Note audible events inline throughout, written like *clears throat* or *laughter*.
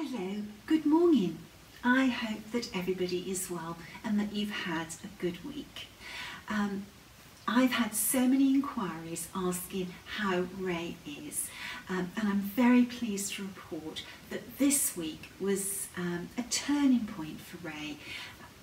Hello, good morning. I hope that everybody is well and that you've had a good week. Um, I've had so many inquiries asking how Ray is um, and I'm very pleased to report that this week was um, a turning point for Ray.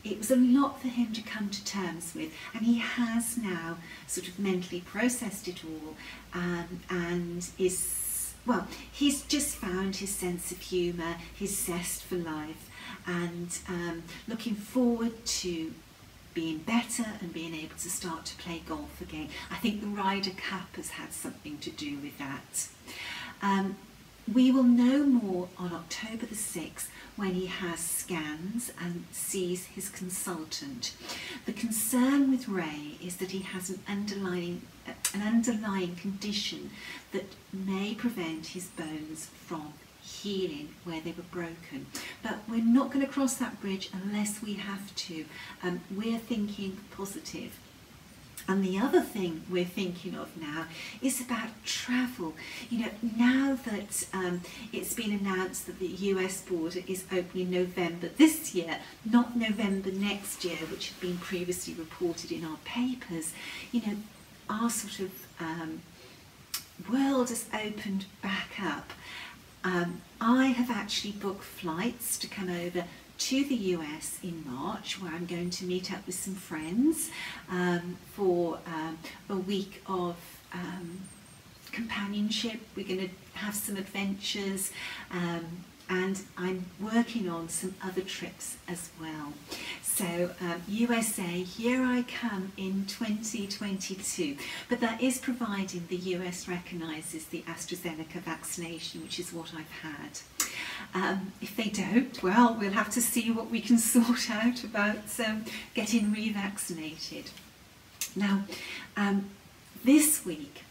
It was a lot for him to come to terms with and he has now sort of mentally processed it all um, and is well, he's just found his sense of humour, his zest for life, and um, looking forward to being better and being able to start to play golf again. I think the Ryder Cup has had something to do with that. Um, we will know more on October the 6th when he has scans and sees his consultant. The concern with Ray is that he has an underlying, an underlying condition that may prevent his bones from healing where they were broken. But we're not going to cross that bridge unless we have to. Um, we're thinking positive. And the other thing we're thinking of now is about travel. You know, now that um, it's been announced that the US border is opening in November this year, not November next year, which had been previously reported in our papers, you know, our sort of um, world has opened back up. Um, I have actually booked flights to come over to the US in March where I'm going to meet up with some friends um, for um, a week of um, companionship. We're going to have some adventures um, and I'm working on some other trips as well. So um, USA, here I come in 2022. But that is providing the US recognises the AstraZeneca vaccination, which is what I've had. Um, if they don't, well, we'll have to see what we can *laughs* sort out about um, getting revaccinated. Now, um, this week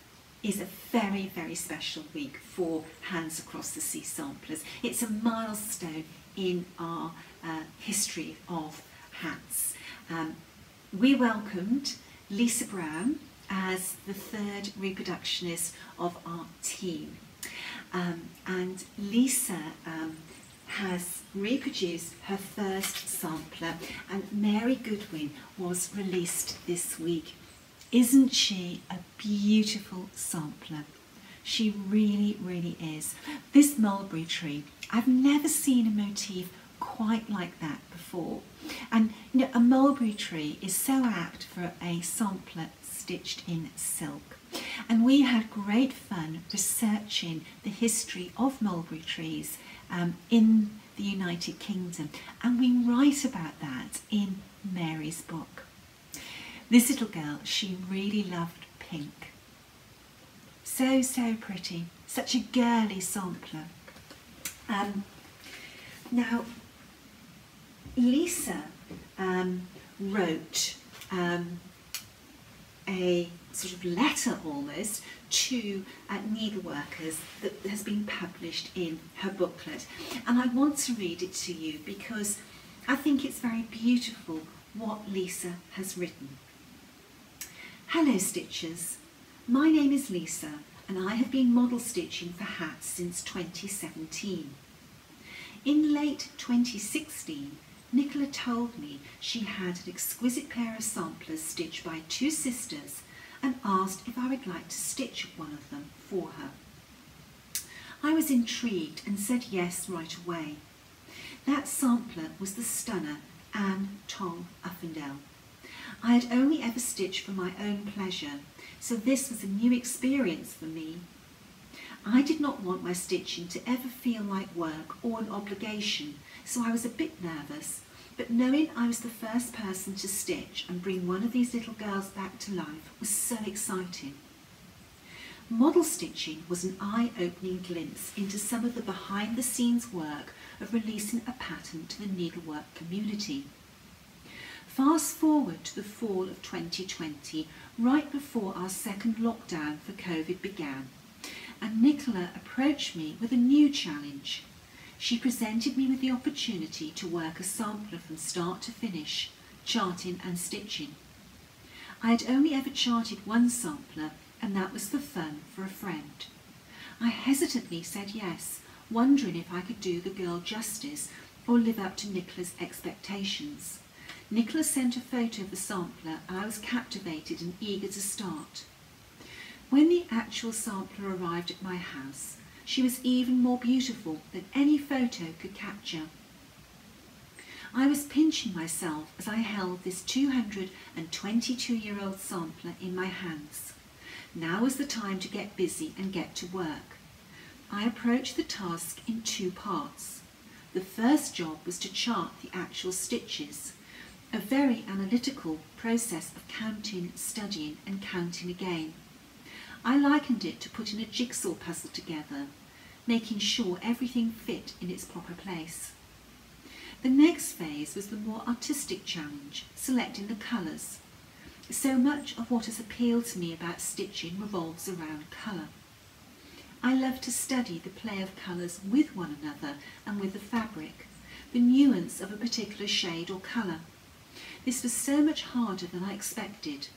is a very, very special week for Hands Across the Sea samplers. It's a milestone in our uh, history of hats. Um, we welcomed Lisa Brown as the third reproductionist of our team. Um, and Lisa um, has reproduced her first sampler and Mary Goodwin was released this week. Isn't she a beautiful sampler? She really, really is. This mulberry tree, I've never seen a motif quite like that before. And you know, a mulberry tree is so apt for a sampler stitched in silk. And we had great fun researching the history of mulberry trees um, in the United Kingdom. And we write about that in Mary's book. This little girl, she really loved pink. So, so pretty. Such a girly sampler. Um, now, Lisa um, wrote um, a sort of letter almost to uh, needleworkers that has been published in her booklet. And I want to read it to you because I think it's very beautiful what Lisa has written. Hello Stitchers, my name is Lisa and I have been model stitching for hats since 2017. In late 2016, Nicola told me she had an exquisite pair of samplers stitched by two sisters and asked if I would like to stitch one of them for her. I was intrigued and said yes right away. That sampler was the stunner Anne Tong Uffindell. I had only ever stitched for my own pleasure, so this was a new experience for me. I did not want my stitching to ever feel like work or an obligation, so I was a bit nervous, but knowing I was the first person to stitch and bring one of these little girls back to life was so exciting. Model stitching was an eye-opening glimpse into some of the behind-the-scenes work of releasing a pattern to the needlework community. Fast forward to the fall of 2020, right before our second lockdown for COVID began, and Nicola approached me with a new challenge. She presented me with the opportunity to work a sampler from start to finish, charting and stitching. I had only ever charted one sampler, and that was for fun for a friend. I hesitantly said yes, wondering if I could do the girl justice or live up to Nicola's expectations. Nicola sent a photo of the sampler and I was captivated and eager to start. When the actual sampler arrived at my house, she was even more beautiful than any photo could capture. I was pinching myself as I held this 222-year-old sampler in my hands. Now was the time to get busy and get to work. I approached the task in two parts. The first job was to chart the actual stitches, a very analytical process of counting, studying and counting again. I likened it to putting a jigsaw puzzle together, making sure everything fit in its proper place. The next phase was the more artistic challenge, selecting the colours. So much of what has appealed to me about stitching revolves around colour. I love to study the play of colours with one another and with the fabric, the nuance of a particular shade or colour. This was so much harder than I expected.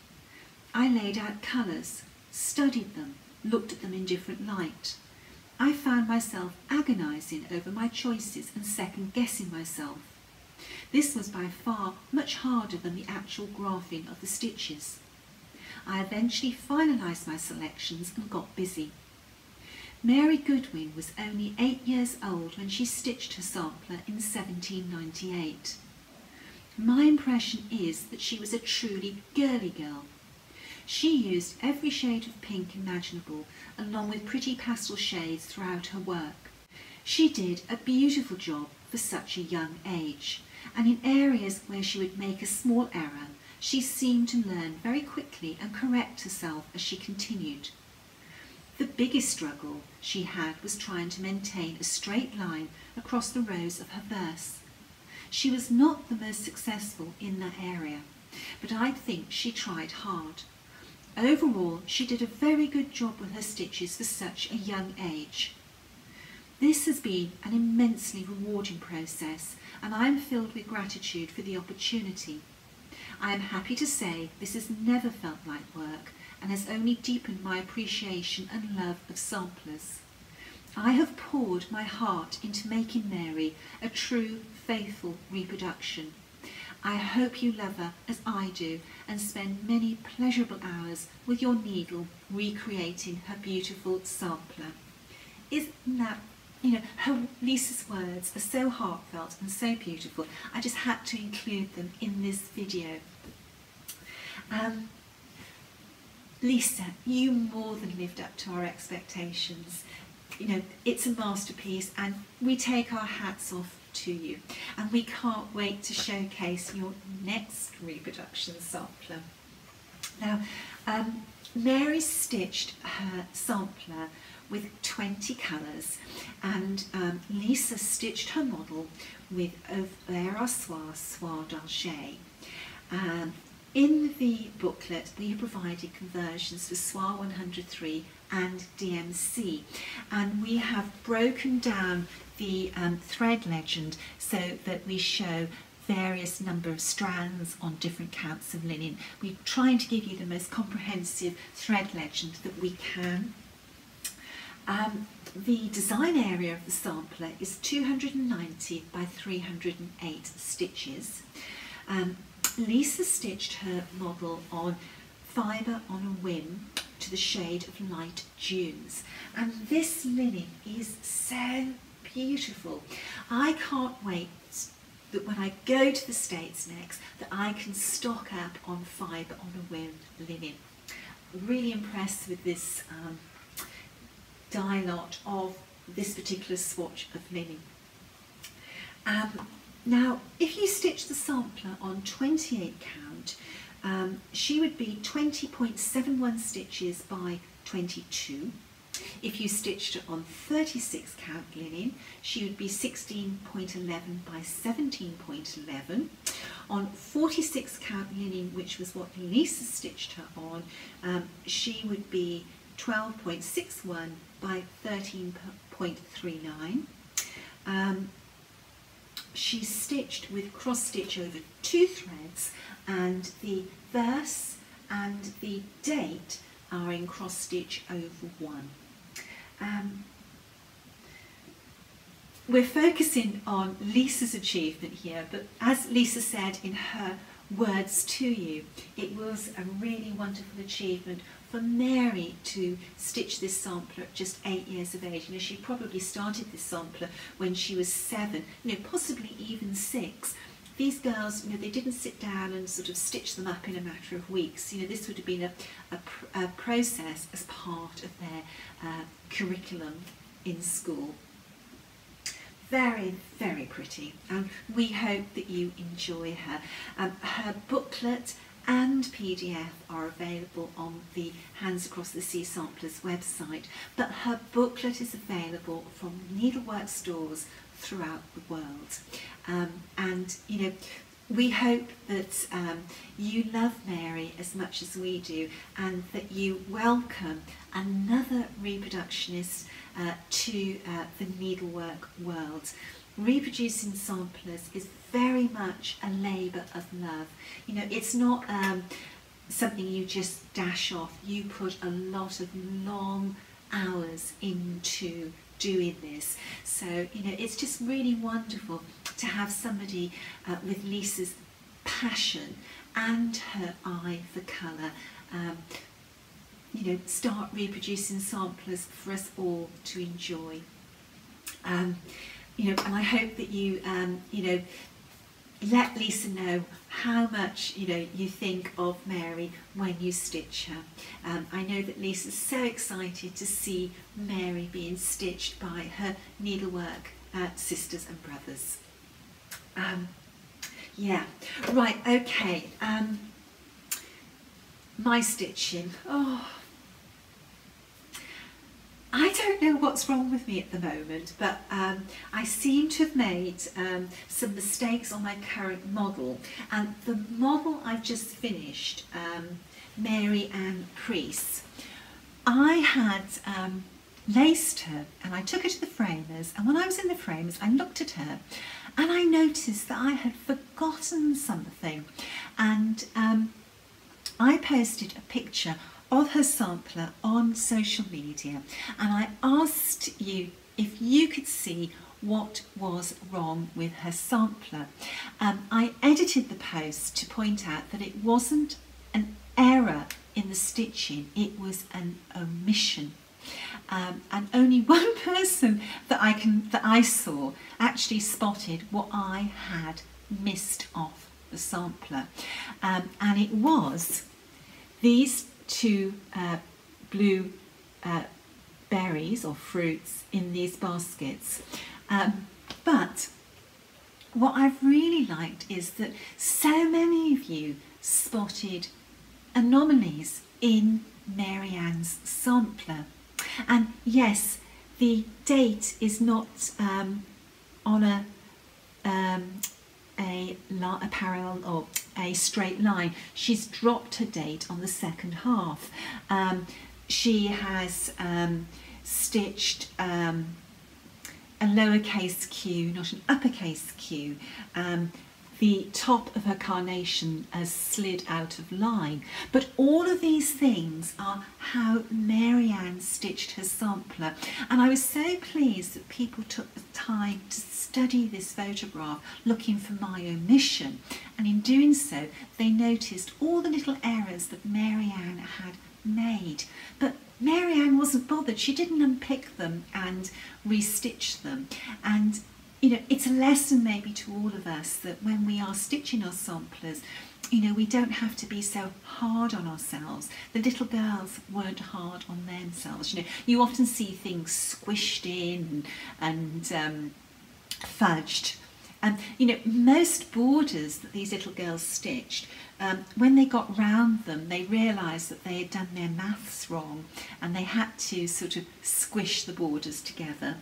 I laid out colours, studied them, looked at them in different light. I found myself agonising over my choices and second guessing myself. This was by far much harder than the actual graphing of the stitches. I eventually finalised my selections and got busy. Mary Goodwin was only eight years old when she stitched her sampler in 1798. My impression is that she was a truly girly girl she used every shade of pink imaginable, along with pretty pastel shades throughout her work. She did a beautiful job for such a young age, and in areas where she would make a small error, she seemed to learn very quickly and correct herself as she continued. The biggest struggle she had was trying to maintain a straight line across the rows of her verse. She was not the most successful in that area, but I think she tried hard. Overall, she did a very good job with her stitches for such a young age. This has been an immensely rewarding process and I am filled with gratitude for the opportunity. I am happy to say this has never felt like work and has only deepened my appreciation and love of samplers. I have poured my heart into making Mary a true, faithful reproduction I hope you love her as I do and spend many pleasurable hours with your needle recreating her beautiful sampler. Isn't that, you know, her, Lisa's words are so heartfelt and so beautiful. I just had to include them in this video. Um, Lisa, you more than lived up to our expectations. You know, it's a masterpiece and we take our hats off to you. And we can't wait to showcase your next reproduction sampler. Now, um, Mary stitched her sampler with 20 colours and um, Lisa stitched her model with Vera Soie Soie d'Alger. Um, in the booklet, we provided conversions for Soie 103 and DMC, and we have broken down the um, thread legend so that we show various number of strands on different counts of linen. We're trying to give you the most comprehensive thread legend that we can. Um, the design area of the sampler is 290 by 308 stitches. Um, Lisa stitched her model on fibre on a whim to the shade of light dunes and this linen is so beautiful. I can't wait that when I go to the States next, that I can stock up on fibre on a whim linen. Really impressed with this um, dye lot of this particular swatch of linen. Um, now, if you stitch the sampler on 28 count, um, she would be 20.71 stitches by 22 if you stitched it on 36 count linen, she would be 16.11 by 17.11. On 46 count linen, which was what Lisa stitched her on, um, she would be 12.61 by 13.39. Um, she stitched with cross stitch over two threads and the verse and the date are in cross stitch over one. Um, we're focusing on Lisa's achievement here, but as Lisa said in her words to you, it was a really wonderful achievement for Mary to stitch this sampler at just eight years of age. You know, she probably started this sampler when she was seven, you know, possibly even six. These girls, you know, they didn't sit down and sort of stitch them up in a matter of weeks. You know, this would have been a, a, a process as part of their uh, curriculum in school. Very, very pretty, and we hope that you enjoy her. Um, her booklet and PDF are available on the Hands Across the Sea Samplers website, but her booklet is available from needlework stores throughout the world. Um, and, you know, we hope that um, you love Mary as much as we do and that you welcome another reproductionist uh, to uh, the needlework world. Reproducing samplers is very much a labour of love. You know, it's not um, something you just dash off. You put a lot of long hours into doing this. So, you know, it's just really wonderful to have somebody uh, with Lisa's passion and her eye for colour, um, you know, start reproducing samplers for us all to enjoy. Um, you know, and I hope that you, um, you know, let Lisa know how much you know you think of Mary when you stitch her. Um, I know that Lisa's so excited to see Mary being stitched by her needlework uh, sisters and brothers. Um, yeah, right, okay. Um, my stitching. Oh, I don't know what's wrong with me at the moment, but um, I seem to have made um, some mistakes on my current model. And the model I've just finished, um, Mary Ann Priest, I had um, laced her and I took her to the framers. And when I was in the framers, I looked at her and I noticed that I had forgotten something. And um, I posted a picture of her sampler on social media and I asked you if you could see what was wrong with her sampler. Um, I edited the post to point out that it wasn't an error in the stitching, it was an omission. Um, and only *laughs* one person that I can that I saw actually spotted what I had missed off the sampler, um, and it was these two uh, blue uh, berries or fruits in these baskets. Um, but what I've really liked is that so many of you spotted anomalies in Mary Ann's sampler. And yes, the date is not um, on a um, a, a parallel or a straight line. She's dropped her date on the second half. Um, she has um, stitched um, a lowercase q, not an uppercase q. The top of her carnation has slid out of line. But all of these things are how Mary Ann stitched her sampler. And I was so pleased that people took the time to study this photograph looking for my omission. And in doing so, they noticed all the little errors that Mary Ann had made. But Mary Ann wasn't bothered. She didn't unpick them and restitch them. And you know, it's a lesson maybe to all of us that when we are stitching our samplers, you know, we don't have to be so hard on ourselves. The little girls weren't hard on themselves. You know, you often see things squished in and, um, fudged. And, you know, most borders that these little girls stitched, um, when they got round them, they realised that they had done their maths wrong and they had to sort of squish the borders together.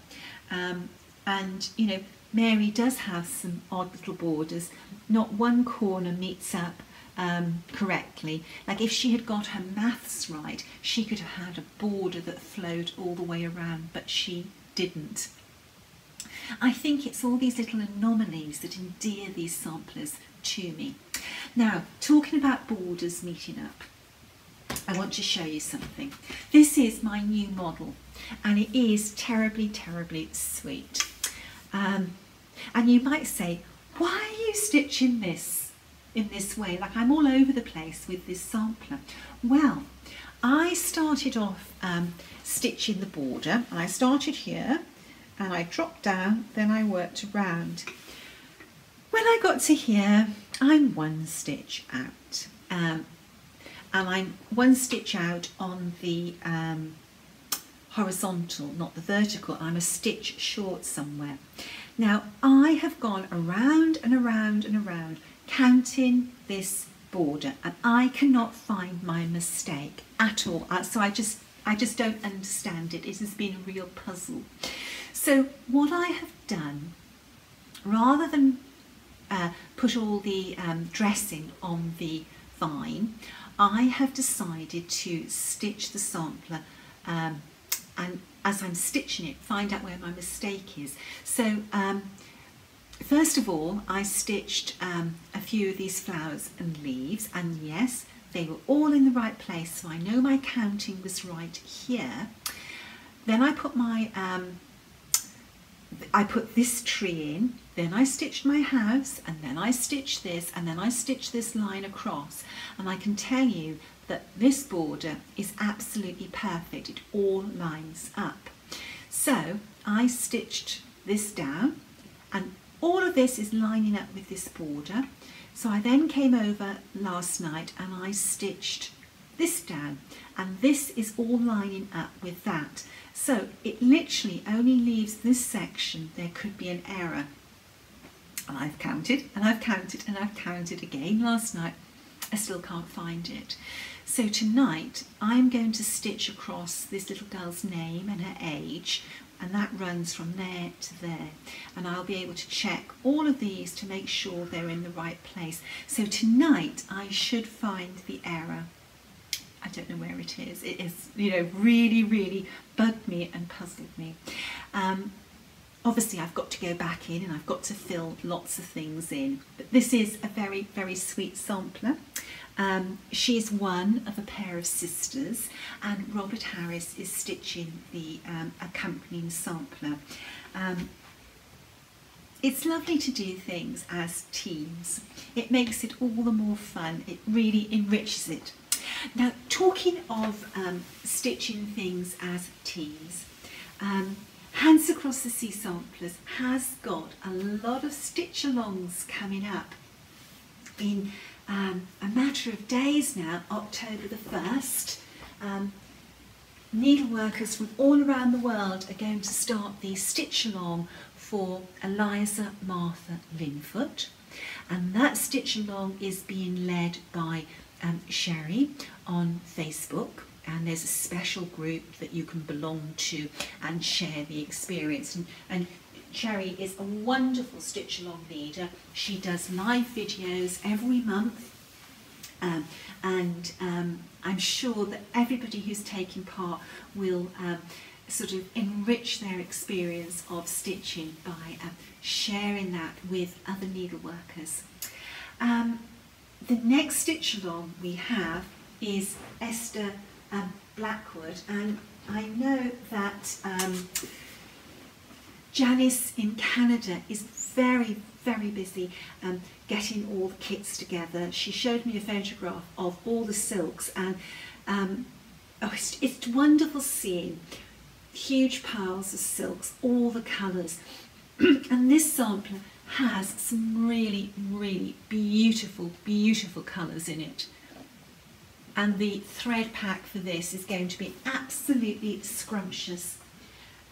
Um, and you know Mary does have some odd little borders not one corner meets up um, correctly like if she had got her maths right she could have had a border that flowed all the way around but she didn't I think it's all these little anomalies that endear these samplers to me now talking about borders meeting up I want to show you something. This is my new model and it is terribly, terribly sweet. Um, and you might say, why are you stitching this in this way? Like I'm all over the place with this sampler. Well, I started off um, stitching the border and I started here and I dropped down, then I worked around. When I got to here, I'm one stitch out. Um, and I'm one stitch out on the um, horizontal, not the vertical. I'm a stitch short somewhere. Now I have gone around and around and around counting this border and I cannot find my mistake at all. Uh, so I just I just don't understand it. It has been a real puzzle. So what I have done, rather than uh, put all the um, dressing on the vine, I have decided to stitch the sampler um, and as I'm stitching it, find out where my mistake is. So um, first of all, I stitched um, a few of these flowers and leaves, and yes, they were all in the right place, so I know my counting was right here. Then I put my, um, I put this tree in, then I stitched my house, and then I stitched this, and then I stitched this line across. And I can tell you that this border is absolutely perfect. It all lines up. So I stitched this down and all of this is lining up with this border. So I then came over last night and I stitched this down and this is all lining up with that. So it literally only leaves this section. There could be an error. And I've counted and I've counted and I've counted again last night. I still can't find it. So tonight I'm going to stitch across this little girl's name and her age and that runs from there to there and I'll be able to check all of these to make sure they're in the right place. So tonight I should find the error. I don't know where it is. It is, you know, really, really bugged me and puzzled me. Um, obviously I've got to go back in and I've got to fill lots of things in. But this is a very, very sweet sampler. Um, she's one of a pair of sisters and Robert Harris is stitching the um, accompanying sampler. Um, it's lovely to do things as teams. It makes it all the more fun. It really enriches it. Now, talking of um, stitching things as teams, um, Hands Across the Sea Samplers has got a lot of stitch-alongs coming up in um, a matter of days now, October the 1st, um, needleworkers from all around the world are going to start the stitch along for Eliza Martha Linfoot. And that stitch along is being led by um, Sherry on Facebook. And there's a special group that you can belong to and share the experience. And, and Cherry is a wonderful stitch along leader. She does live videos every month um, and um, I'm sure that everybody who's taking part will um, sort of enrich their experience of stitching by um, sharing that with other needleworkers. Um, the next stitch along we have is Esther um, Blackwood and I know that Janice in Canada is very, very busy um, getting all the kits together. She showed me a photograph of all the silks and um, oh, it's, it's wonderful seeing huge piles of silks, all the colours. *clears throat* and this sampler has some really, really beautiful, beautiful colours in it. And the thread pack for this is going to be absolutely scrumptious.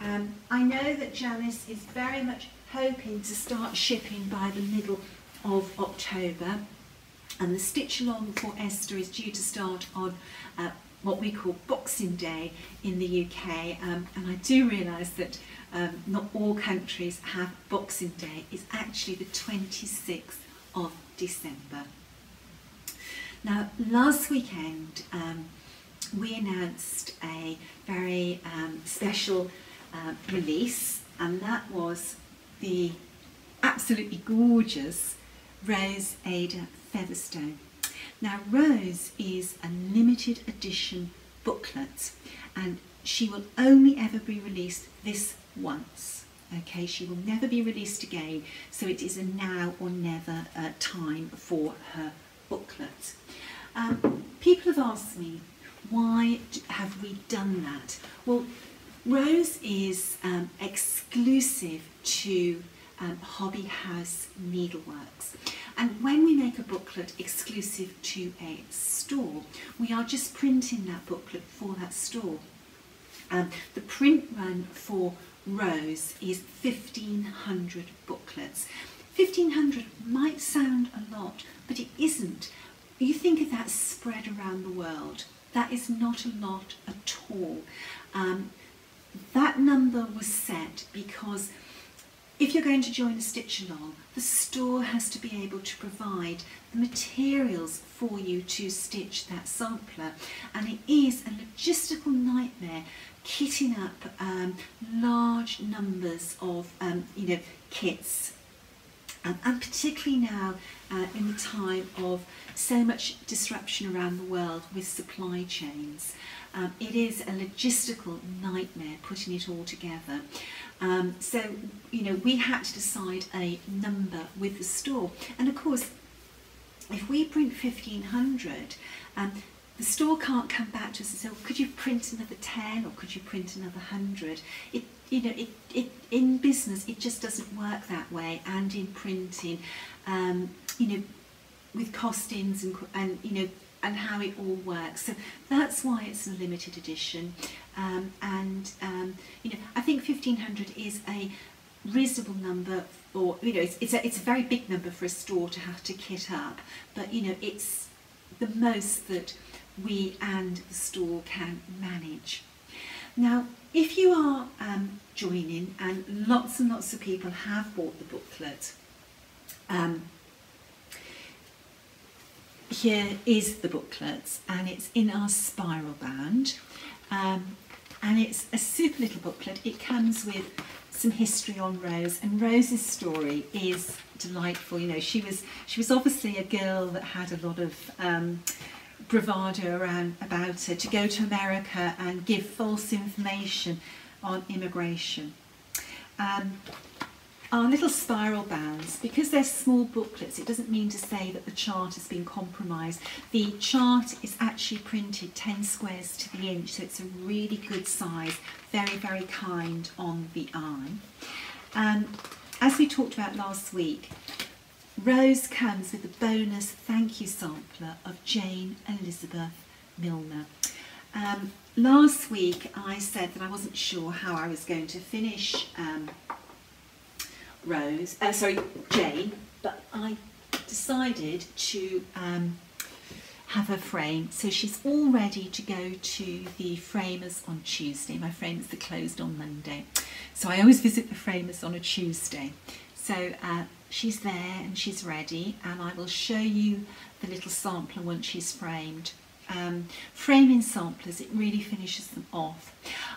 Um, I know that Janice is very much hoping to start shipping by the middle of October and the stitch along for Esther is due to start on uh, what we call Boxing Day in the UK um, and I do realise that um, not all countries have Boxing Day, it's actually the 26th of December. Now last weekend um, we announced a very um, special uh, release and that was the absolutely gorgeous Rose Ada Featherstone. Now Rose is a limited edition booklet and she will only ever be released this once. Okay, she will never be released again, so it is a now or never uh, time for her booklet. Um, people have asked me, why have we done that? Well, Rose is um, exclusive to um, Hobby House Needleworks. And when we make a booklet exclusive to a store, we are just printing that booklet for that store. Um, the print run for Rose is 1500 booklets. 1500 might sound a lot, but it isn't. You think of that spread around the world. That is not a lot at all. Um, that number was set because if you're going to join a stitch along, the store has to be able to provide the materials for you to stitch that sampler. And it is a logistical nightmare kitting up um, large numbers of um, you know kits um, and particularly now uh, in the time of so much disruption around the world with supply chains. Um, it is a logistical nightmare putting it all together. Um, so, you know, we had to decide a number with the store. And of course, if we print 1500, um, the store can't come back to us and say, well, could you print another 10 or could you print another 100? It, you know, it, it, in business, it just doesn't work that way. And in printing, um, you know, with costings and, and, you know, and how it all works. So that's why it's a limited edition. Um, and, um, you know, I think 1500 is a reasonable number for, you know, it's, it's, a, it's a very big number for a store to have to kit up. But, you know, it's the most that we and the store can manage. Now, if you are um, joining, and lots and lots of people have bought the booklet, um, here is the booklet and it's in our spiral bound um, and it's a super little booklet. It comes with some history on Rose and Rose's story is delightful. You know, she was she was obviously a girl that had a lot of um, bravado around about it to go to America and give false information on immigration. Um, our little spiral bounds, because they're small booklets, it doesn't mean to say that the chart has been compromised. The chart is actually printed 10 squares to the inch, so it's a really good size, very, very kind on the eye. Um, as we talked about last week, Rose comes with a bonus thank you sampler of Jane Elizabeth Milner. Um, last week I said that I wasn't sure how I was going to finish um, Rose, uh, sorry, Jane, but I decided to um, have her frame. So she's all ready to go to the framers on Tuesday. My framers are closed on Monday. So I always visit the framers on a Tuesday. So uh, she's there and she's ready and I will show you the little sampler once she's framed. Um, framing samplers, it really finishes them off.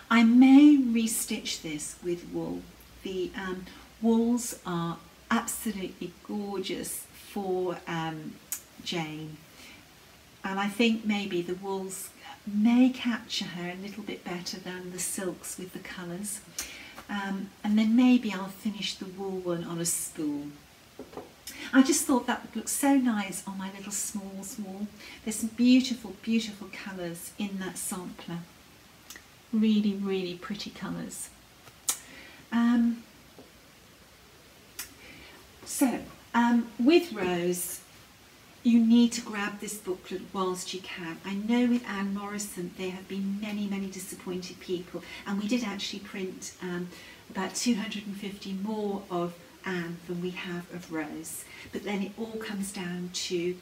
I may restitch this with wool. The um, wools are absolutely gorgeous for um, Jane and I think maybe the wools may capture her a little bit better than the silks with the colours. Um, and then maybe I'll finish the wool one on a spool. I just thought that would look so nice on my little smalls wall. There's some beautiful, beautiful colours in that sampler. Really, really pretty colours. Um, so, um, with Rose, you need to grab this booklet whilst you can. I know with Anne Morrison there have been many, many disappointed people and we did actually print um, about 250 more of Anne than we have of Rose. But then it all comes down to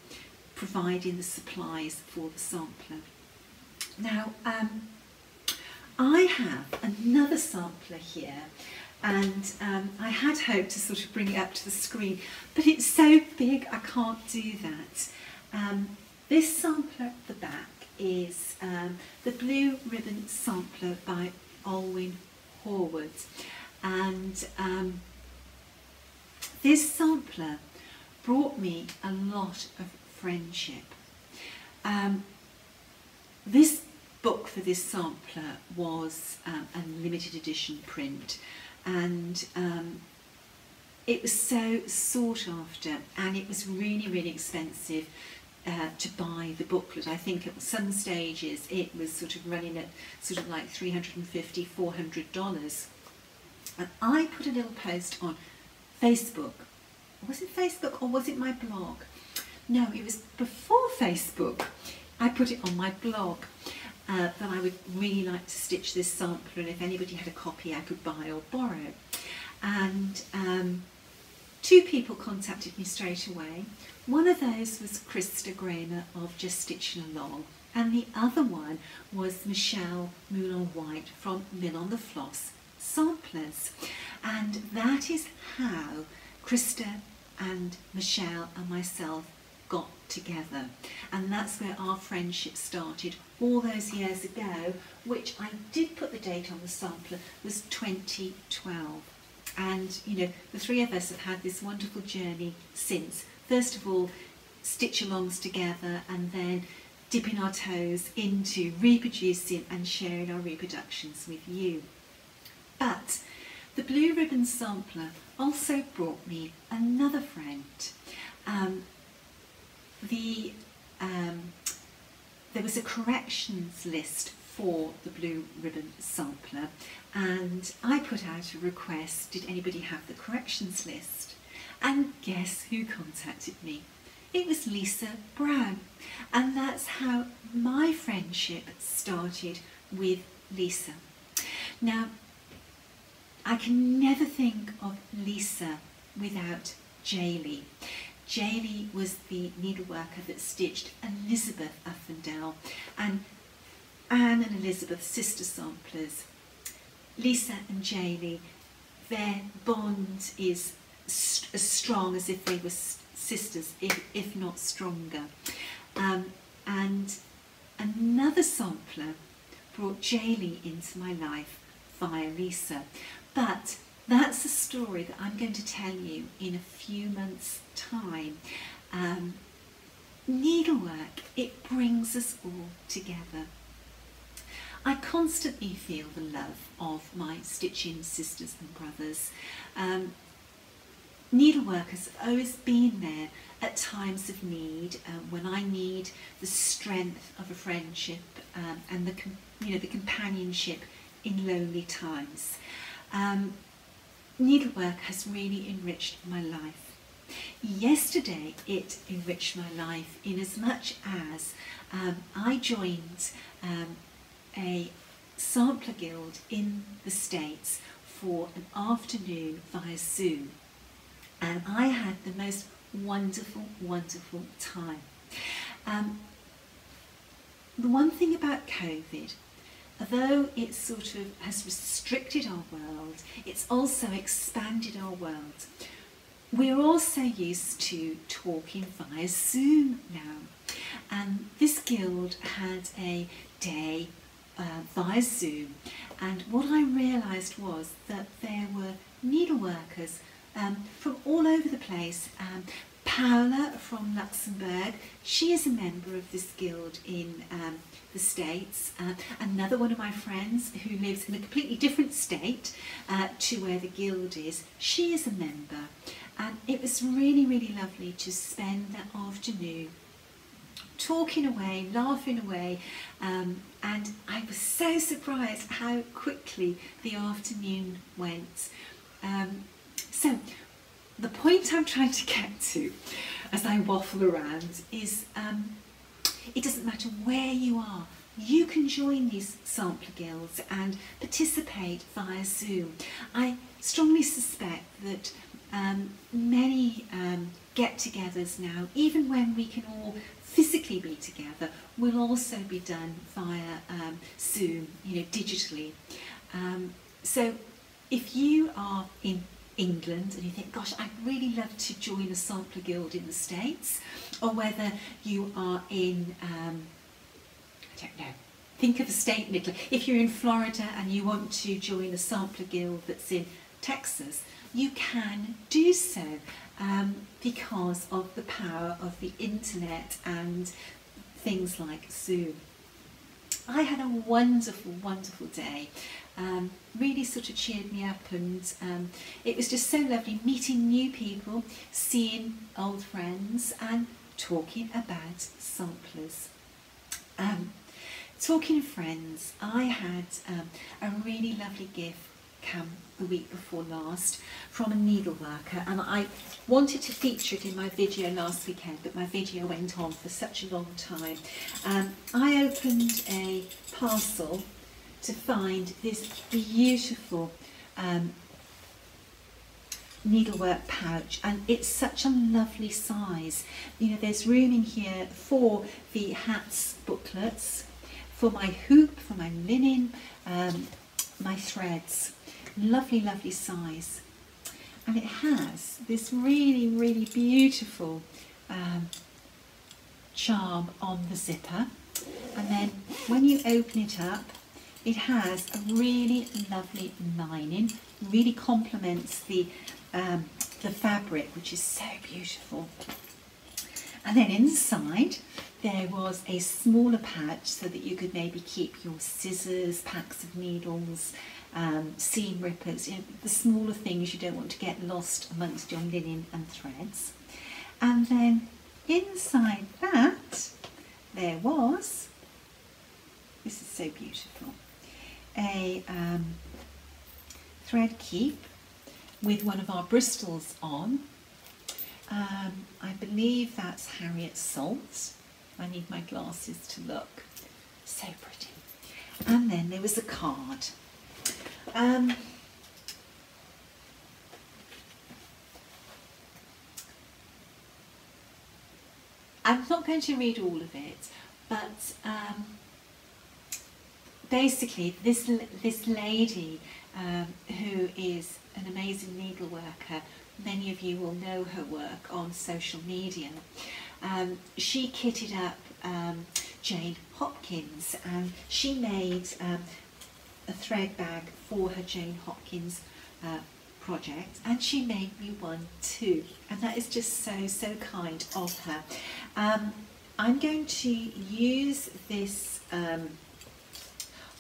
providing the supplies for the sampler. Now, um, I have another sampler here and um, I had hoped to sort of bring it up to the screen, but it's so big I can't do that. Um, this sampler at the back is um, the Blue Ribbon Sampler by Olwyn Horwood. And um, this sampler brought me a lot of friendship. Um, this book for this sampler was um, a limited edition print and um, it was so sought after and it was really, really expensive uh, to buy the booklet. I think at some stages it was sort of running at sort of like 350 $400. And I put a little post on Facebook. Was it Facebook or was it my blog? No, it was before Facebook. I put it on my blog uh, that I would really like to stitch this sampler and if anybody had a copy I could buy or borrow. And um, two people contacted me straight away. One of those was Krista Gramer of Just Stitching Along and the other one was Michelle Moulin White from Mill on the Floss Samplers. And that is how Krista and Michelle and myself got together. And that's where our friendship started all those years ago, which I did put the date on the sampler, was 2012. And, you know, the three of us have had this wonderful journey since. First of all, stitch alongs together and then dipping our toes into reproducing and sharing our reproductions with you. But the Blue Ribbon Sampler also brought me another friend. Um, the um, there was a corrections list for the Blue Ribbon Sampler and I put out a request, did anybody have the corrections list? And guess who contacted me? It was Lisa Brown and that's how my friendship started with Lisa. Now I can never think of Lisa without Jaylee. Jaylee was the needleworker that stitched Elizabeth Uffindell and Anne and Elizabeth sister samplers. Lisa and Jaylee, their bond is st as strong as if they were sisters, if, if not stronger. Um, and another sampler brought Jaylee into my life via Lisa. But that's a story that I'm going to tell you in a few months' time. Um, needlework, it brings us all together. I constantly feel the love of my stitching sisters and brothers. Um, needlework has always been there at times of need, um, when I need the strength of a friendship um, and the, you know, the companionship in lonely times. Um, needlework has really enriched my life. Yesterday it enriched my life in as much as um, I joined um, a sampler guild in the States for an afternoon via Zoom and I had the most wonderful, wonderful time. Um, the one thing about COVID although it sort of has restricted our world, it's also expanded our world. We're also used to talking via Zoom now. And this guild had a day uh, via Zoom. And what I realised was that there were needleworkers um, from all over the place, um, Paola from Luxembourg, she is a member of this guild in um, the States. Uh, another one of my friends who lives in a completely different state uh, to where the guild is, she is a member. And it was really, really lovely to spend that afternoon talking away, laughing away, um, and I was so surprised how quickly the afternoon went. Um, so the point I'm trying to get to as I waffle around is um, it doesn't matter where you are, you can join these sampler guilds and participate via Zoom. I strongly suspect that um, many um, get-togethers now, even when we can all physically be together, will also be done via um, Zoom, you know, digitally. Um, so if you are in England and you think, gosh, I'd really love to join a sampler guild in the States, or whether you are in, um, I don't know, think of a state Italy. If you're in Florida and you want to join a sampler guild that's in Texas, you can do so um, because of the power of the internet and things like Zoom. I had a wonderful, wonderful day. Um, really sort of cheered me up and um, it was just so lovely meeting new people, seeing old friends and talking about samplers. Um, talking friends, I had um, a really lovely gift come the week before last from a needleworker and I wanted to feature it in my video last weekend but my video went on for such a long time. Um, I opened a parcel to find this beautiful um, needlework pouch and it's such a lovely size. You know there's room in here for the hats booklets, for my hoop, for my linen, um, my threads lovely, lovely size. And it has this really, really beautiful um, charm on the zipper. And then when you open it up, it has a really lovely lining, really complements the, um, the fabric, which is so beautiful. And then inside, there was a smaller pouch so that you could maybe keep your scissors, packs of needles, um, seam rippers, you know, the smaller things you don't want to get lost amongst your linen and threads. And then inside that there was, this is so beautiful, a um, thread keep with one of our Bristols on. Um, I believe that's Harriet Salt. I need my glasses to look. So pretty. And then there was a card um, I'm not going to read all of it, but um, basically this this lady um, who is an amazing needleworker, many of you will know her work on social media. Um, she kitted up um, Jane Hopkins and she made um, a thread bag for her Jane Hopkins uh, project and she made me one too and that is just so so kind of her. Um, I'm going to use this um,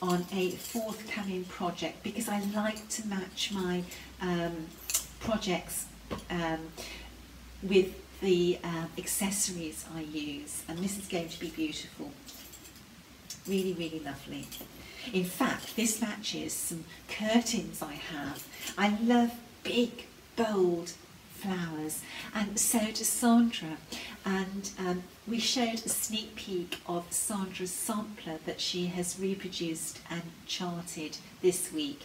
on a forthcoming project because I like to match my um, projects um, with the uh, accessories I use and this is going to be beautiful really really lovely in fact, this matches some curtains I have. I love big, bold flowers and so does Sandra and um, we showed a sneak peek of Sandra's sampler that she has reproduced and charted this week.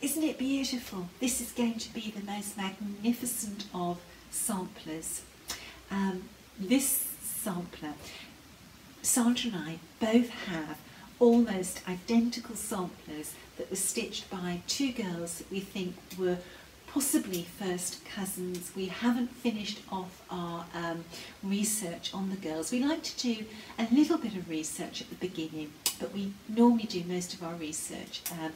Isn't it beautiful? This is going to be the most magnificent of samplers. Um, this sampler, Sandra and I both have almost identical samplers that were stitched by two girls that we think were possibly first cousins. We haven't finished off our um, research on the girls. We like to do a little bit of research at the beginning, but we normally do most of our research um,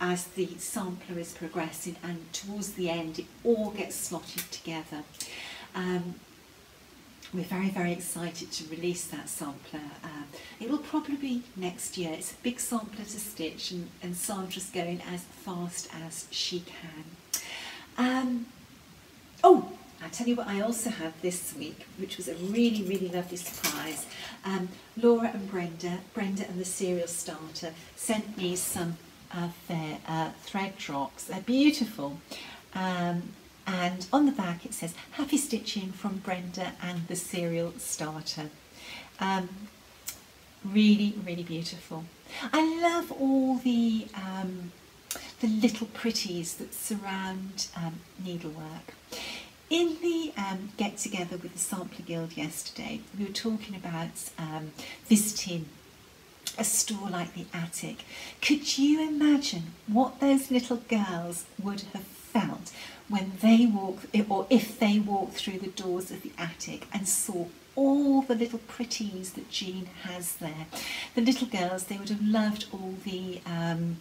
as the sampler is progressing and towards the end it all gets slotted together. Um, we're very, very excited to release that sampler. Um, it will probably be next year. It's a big sampler to stitch and, and Sandra's going as fast as she can. Um, oh, I'll tell you what I also had this week, which was a really, really lovely surprise. Um, Laura and Brenda, Brenda and the Serial Starter, sent me some of their uh, thread drops. They're beautiful. Um, and on the back it says happy stitching from Brenda and the serial starter um, really really beautiful I love all the um, the little pretties that surround um, needlework in the um, get together with the Sampler Guild yesterday we were talking about um, visiting a store like the attic could you imagine what those little girls would have felt when they walk, or if they walked through the doors of the attic and saw all the little pretties that Jean has there. The little girls, they would have loved all the um,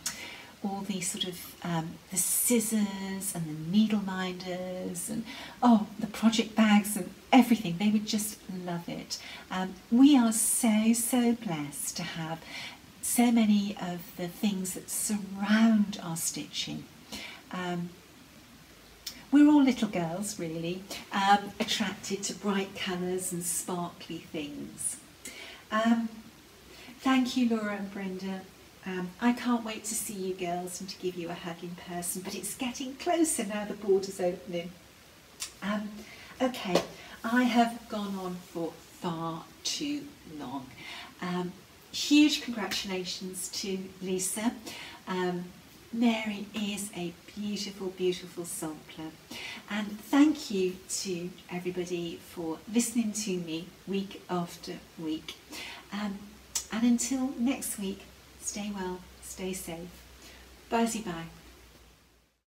all the sort of um, the scissors and the needle minders and oh the project bags and everything. They would just love it. Um, we are so so blessed to have so many of the things that surround our stitching. Um, we're all little girls really um, attracted to bright colours and sparkly things. Um, thank you Laura and Brenda um, I can't wait to see you girls and to give you a hug in person, but it's getting closer now the border's opening. Um, okay, I have gone on for far too long. Um, huge congratulations to Lisa. Um, Mary is a beautiful, beautiful sampler. And thank you to everybody for listening to me week after week. Um, and until next week, Stay well, stay safe. Bye bye.